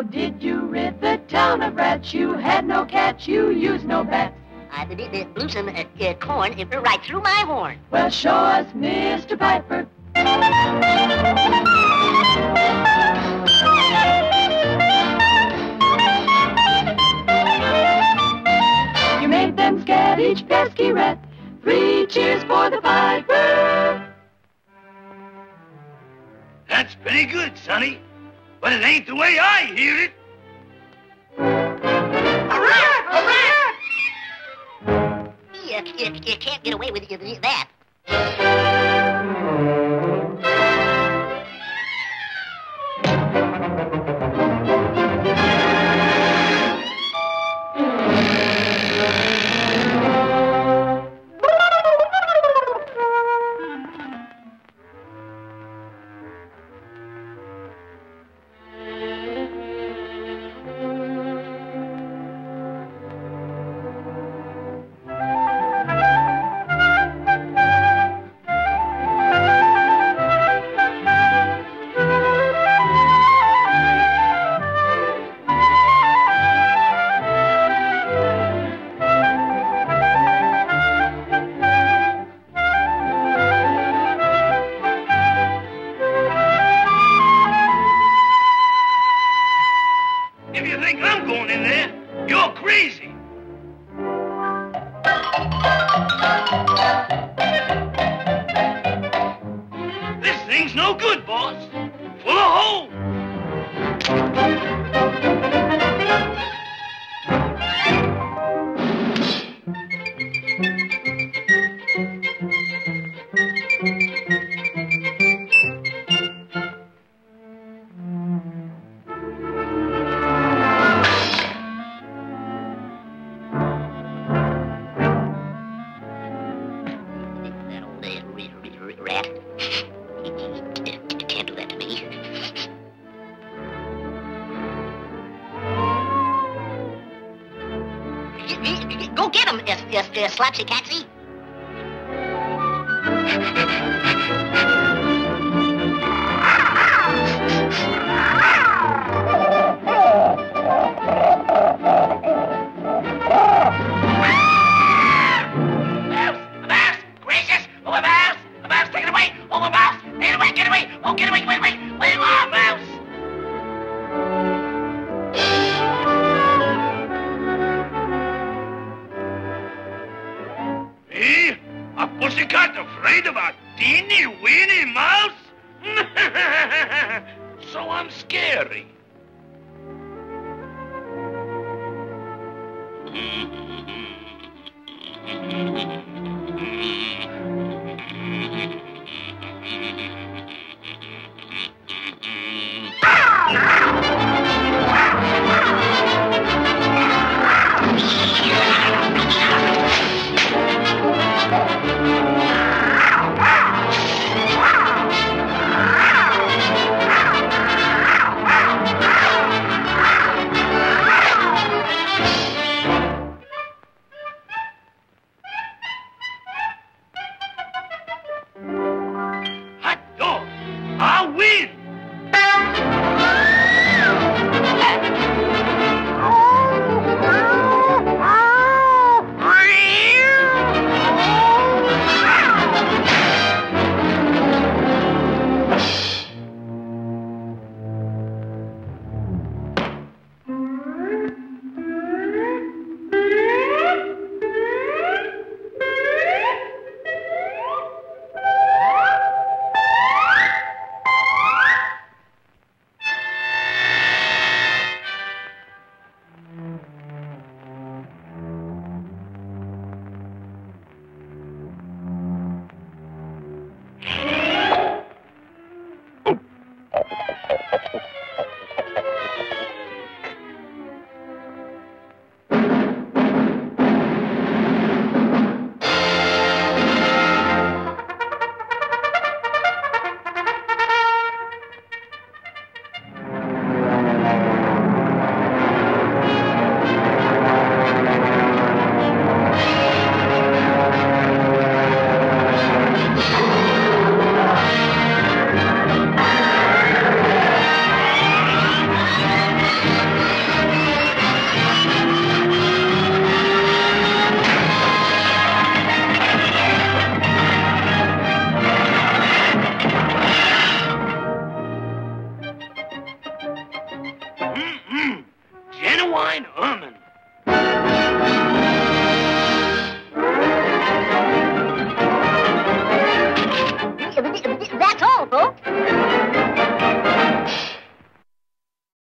How did you rid the town of rats? You had no catch, you used no bat. I uh, the, the blew some uh, uh, corn right through my horn. Well, show us, Mr. Piper. You made them scat each pesky rat. Three cheers for the Piper. That's pretty good, Sonny. But it ain't the way I hear it. A rat! A You, you, you can't get away with that. If you think I'm going in there, you're crazy. This thing's no good, boss. Full of holes. Go get him, uh, uh, uh, Slapsy Catsy. A pussycat afraid of a teeny weeny mouse? so I'm scary. fine ermine.